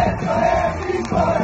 Let's go, everybody!